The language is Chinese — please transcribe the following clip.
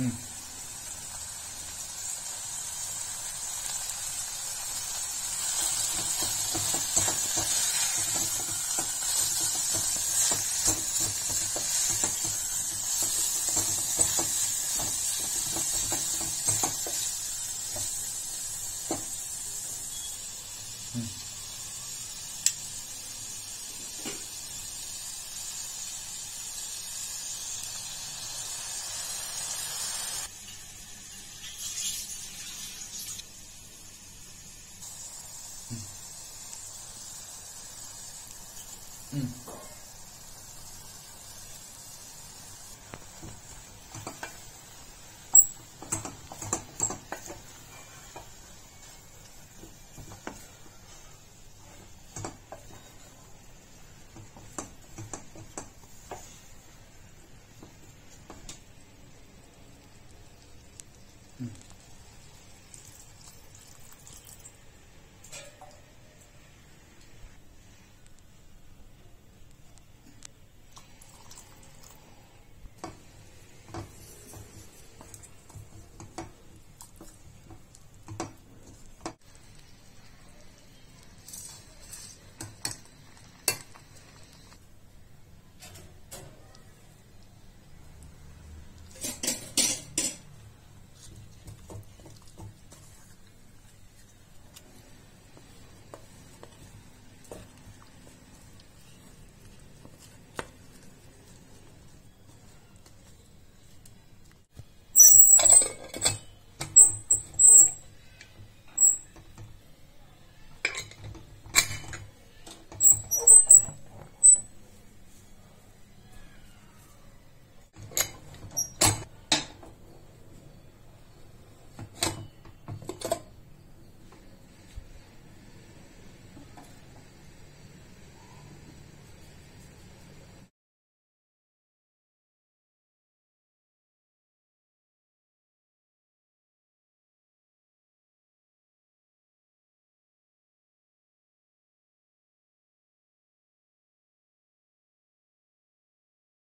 Mm. 嗯。